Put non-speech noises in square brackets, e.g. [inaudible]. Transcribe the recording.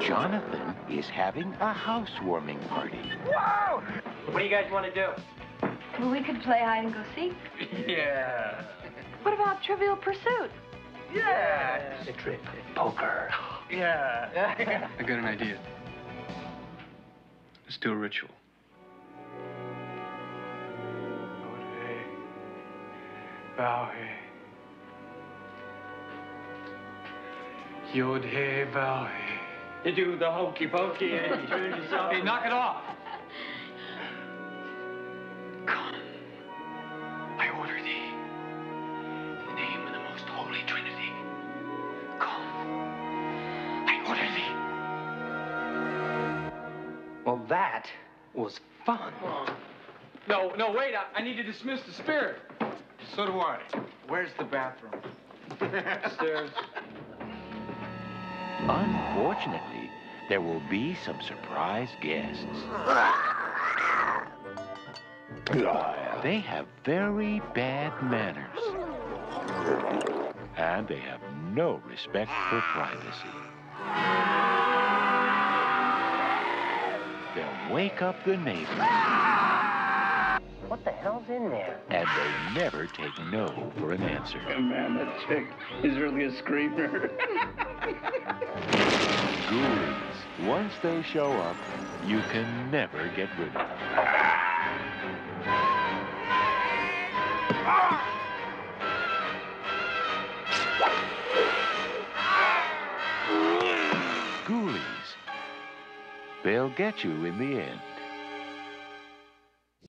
Jonathan is having a housewarming party. Wow! What do you guys want to do? Well, we could play hide and go seek. [laughs] Yeah. What about Trivial Pursuit? Yeah. Strip poker. Yeah. [laughs] I got an idea. Let's do a ritual. Bow hey. Yod hey, bow hey. You do the hokey pokey and you turn yourself. Hey, knock it off. Come, I order thee. In the name of the most holy Trinity. Come, I order thee. Well, that was fun. No, no, wait. I, I need to dismiss the spirit. So do I. Where's the bathroom? [laughs] Upstairs. Unfortunately, there will be some surprise guests. They have very bad manners. And they have no respect for privacy. They'll wake up the neighbors, What the hell's in there? and they never take no for an answer. Man, that chick is really a screamer. [laughs] Ghoulies, once they show up, you can never get rid of them. Ghoulies. They'll get you in the end.